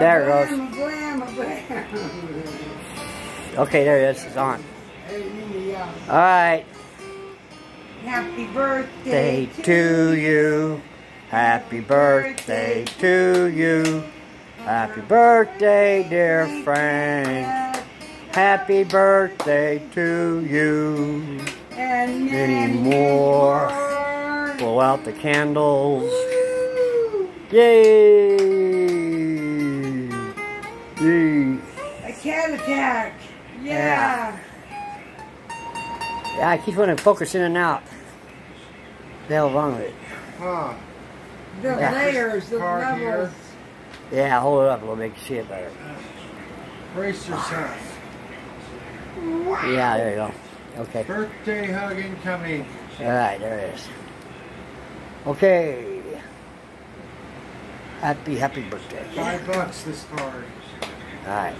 There it goes. Okay, there it is. It's on. All right. Happy birthday to you. Happy birthday to you. Happy birthday, dear Frank. Happy birthday to you. And Many more. Blow out the candles. Yay! Yay. A cat attack. Yeah. Yeah, I keep wanting to focus in and out. What the hell wrong with it? Huh. The Yeah. layers, the Card levels. here. Yeah, hold it up a little bit, see it better. Brace yourself. Yeah, there you go. Okay. Birthday hug incoming. All right, there it is. Okay. Happy, happy birthday. Five bucks this card. All right.